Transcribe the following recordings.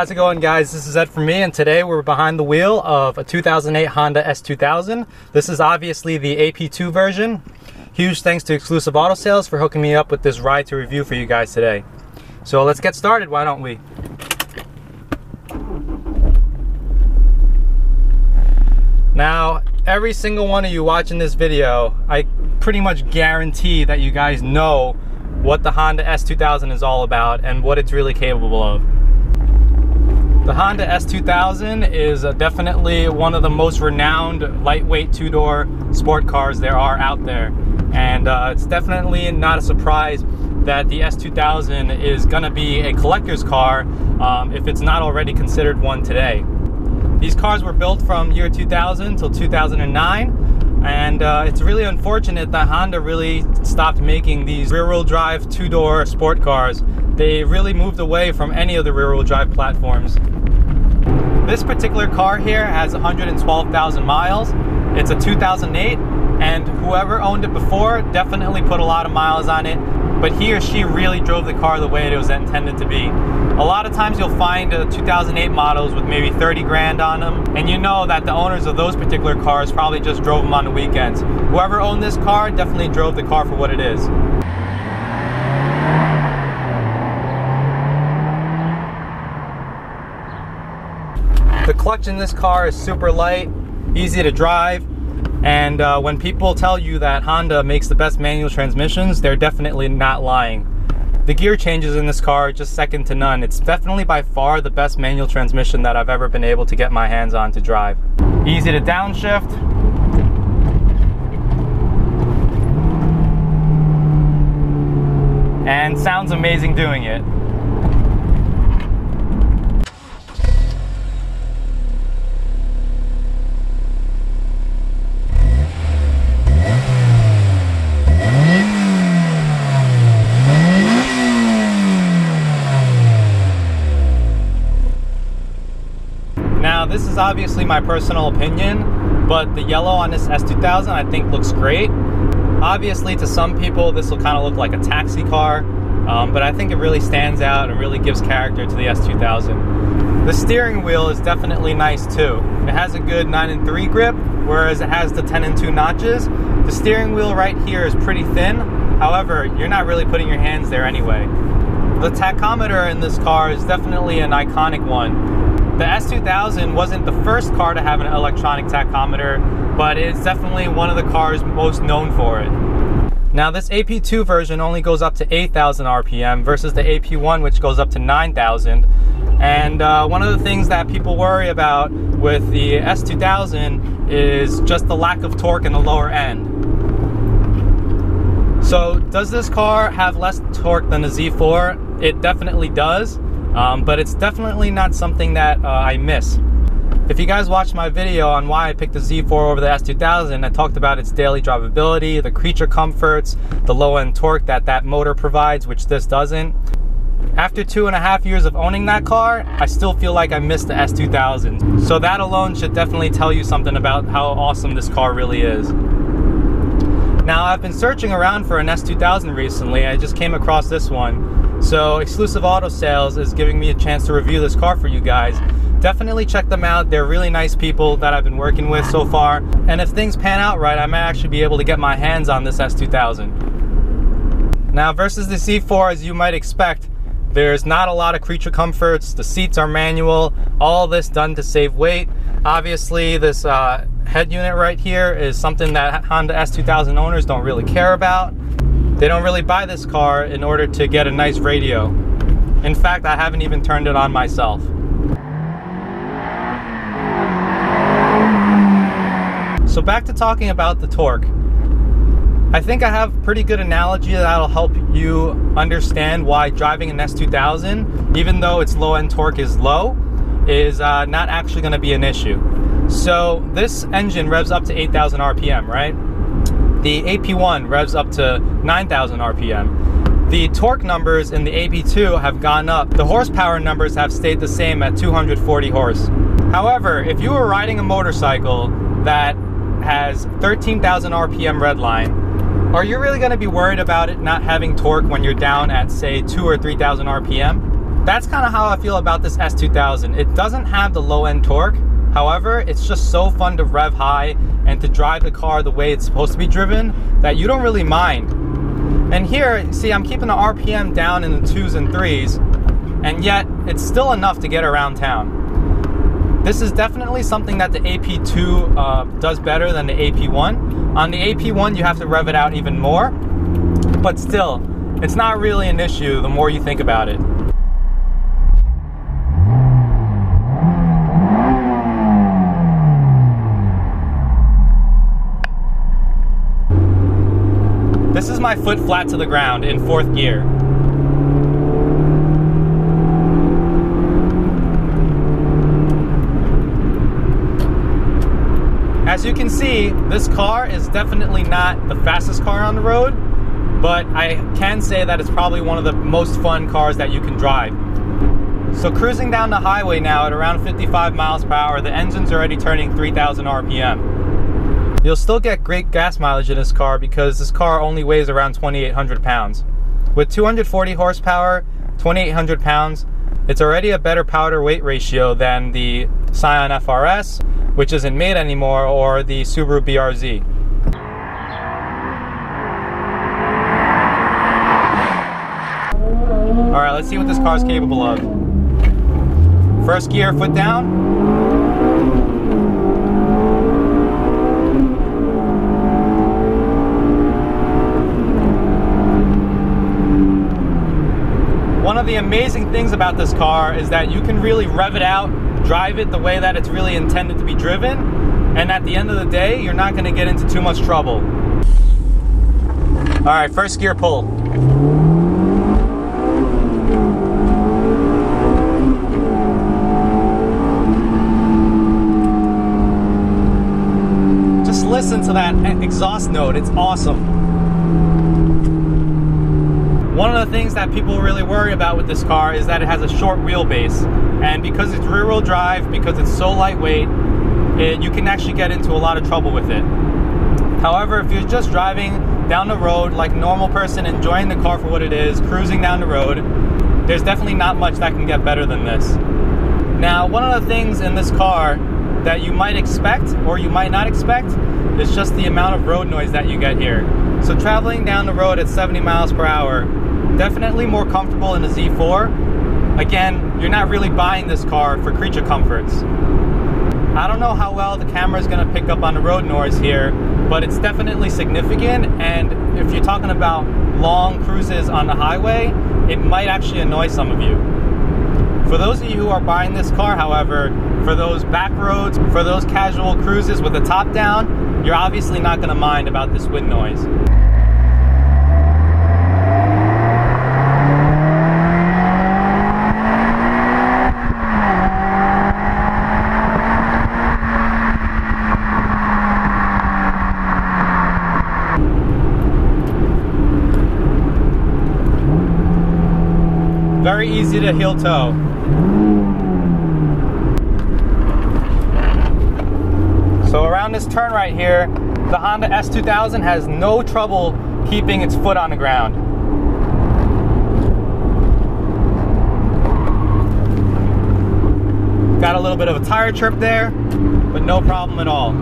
How's it going guys? This is Zed4me and today we're behind the wheel of a 2008 Honda S2000. This is obviously the AP2 version. Huge thanks to Exclusive Auto Sales for hooking me up with this ride to review for you guys today. So let's get started, why don't we? Now, every single one of you watching this video, I pretty much guarantee that you guys know what the Honda S2000 is all about and what it's really capable of. The Honda S2000 is uh, definitely one of the most renowned lightweight two-door sport cars there are out there. And uh, it's definitely not a surprise that the S2000 is going to be a collector's car um, if it's not already considered one today. These cars were built from year 2000 till 2009 and uh, it's really unfortunate that Honda really stopped making these rear-wheel drive two-door sport cars. They really moved away from any of the rear-wheel drive platforms. This particular car here has 112,000 miles. It's a 2008 and whoever owned it before definitely put a lot of miles on it but he or she really drove the car the way it was intended to be. A lot of times you'll find uh, 2008 models with maybe 30 grand on them, and you know that the owners of those particular cars probably just drove them on the weekends. Whoever owned this car definitely drove the car for what it is. The clutch in this car is super light, easy to drive, and uh, when people tell you that Honda makes the best manual transmissions, they're definitely not lying. The gear changes in this car are just second to none. It's definitely by far the best manual transmission that I've ever been able to get my hands on to drive. Easy to downshift. And sounds amazing doing it. Now, this is obviously my personal opinion, but the yellow on this S2000 I think looks great. Obviously, to some people, this will kind of look like a taxi car, um, but I think it really stands out and really gives character to the S2000. The steering wheel is definitely nice too. It has a good 9 and 3 grip, whereas it has the 10 and 2 notches. The steering wheel right here is pretty thin, however, you're not really putting your hands there anyway. The tachometer in this car is definitely an iconic one. The S2000 wasn't the first car to have an electronic tachometer, but it's definitely one of the cars most known for it. Now this AP2 version only goes up to 8,000 RPM versus the AP1 which goes up to 9,000. And uh, one of the things that people worry about with the S2000 is just the lack of torque in the lower end. So does this car have less torque than the Z4? It definitely does um, but it's definitely not something that uh, I miss. If you guys watched my video on why I picked the Z4 over the S2000, I talked about its daily drivability, the creature comforts, the low end torque that that motor provides, which this doesn't. After two and a half years of owning that car, I still feel like I missed the S2000. So that alone should definitely tell you something about how awesome this car really is. Now I've been searching around for an S2000 recently. I just came across this one. So Exclusive Auto Sales is giving me a chance to review this car for you guys. Definitely check them out. They're really nice people that I've been working with so far. And if things pan out right, I might actually be able to get my hands on this S2000. Now versus the Z4, as you might expect, there's not a lot of creature comforts. The seats are manual. All this done to save weight. Obviously, this uh, head unit right here is something that Honda S2000 owners don't really care about. They don't really buy this car in order to get a nice radio. In fact, I haven't even turned it on myself. So back to talking about the torque. I think I have pretty good analogy that'll help you understand why driving an S2000, even though its low end torque is low, is uh, not actually going to be an issue. So this engine revs up to 8,000 RPM, right? The AP1 revs up to 9,000 RPM. The torque numbers in the AP2 have gone up. The horsepower numbers have stayed the same at 240 horse. However, if you were riding a motorcycle that has 13,000 RPM redline, are you really going to be worried about it not having torque when you're down at say 2 or 3,000 RPM? that's kind of how I feel about this S2000. It doesn't have the low end torque. However, it's just so fun to rev high and to drive the car the way it's supposed to be driven that you don't really mind. And here, see, I'm keeping the RPM down in the twos and threes, and yet it's still enough to get around town. This is definitely something that the AP2 uh, does better than the AP1. On the AP1, you have to rev it out even more, but still, it's not really an issue the more you think about it. This is my foot flat to the ground in fourth gear. As you can see, this car is definitely not the fastest car on the road, but I can say that it's probably one of the most fun cars that you can drive. So cruising down the highway now at around 55 miles per hour, the engine's already turning 3,000 RPM. You'll still get great gas mileage in this car because this car only weighs around 2,800 pounds. With 240 horsepower, 2,800 pounds, it's already a better power to weight ratio than the Scion FRS, which isn't made anymore, or the Subaru BRZ. All right, let's see what this car is capable of. First gear, foot down. Of the amazing things about this car is that you can really rev it out, drive it the way that it's really intended to be driven, and at the end of the day, you're not gonna get into too much trouble. All right, first gear pull. Just listen to that exhaust note, it's awesome. One of the things that people really worry about with this car is that it has a short wheelbase. And because it's rear wheel drive, because it's so lightweight, it, you can actually get into a lot of trouble with it. However, if you're just driving down the road like a normal person, enjoying the car for what it is, cruising down the road, there's definitely not much that can get better than this. Now, one of the things in this car that you might expect or you might not expect is just the amount of road noise that you get here. So traveling down the road at 70 miles per hour, Definitely more comfortable in a Z4. Again, you're not really buying this car for creature comforts. I don't know how well the camera is going to pick up on the road noise here, but it's definitely significant. And if you're talking about long cruises on the highway, it might actually annoy some of you. For those of you who are buying this car, however, for those back roads, for those casual cruises with the top down, you're obviously not going to mind about this wind noise. Very easy to heel toe. Around this turn right here, the Honda S2000 has no trouble keeping its foot on the ground. Got a little bit of a tire trip there, but no problem at all.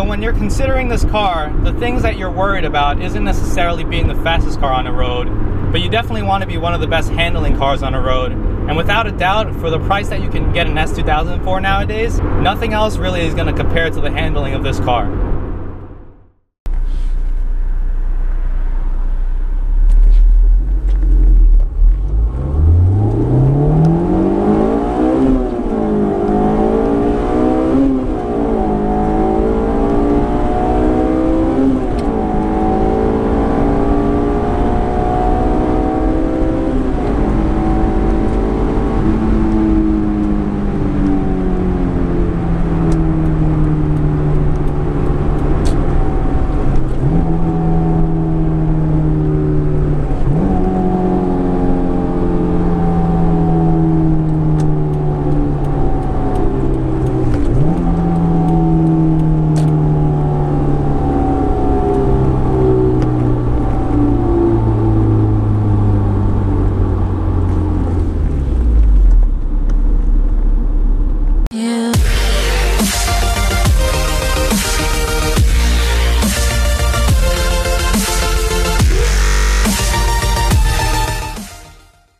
When you're considering this car, the things that you're worried about isn't necessarily being the fastest car on the road, but you definitely want to be one of the best handling cars on the road. And without a doubt, for the price that you can get an S2000 for nowadays, nothing else really is going to compare to the handling of this car.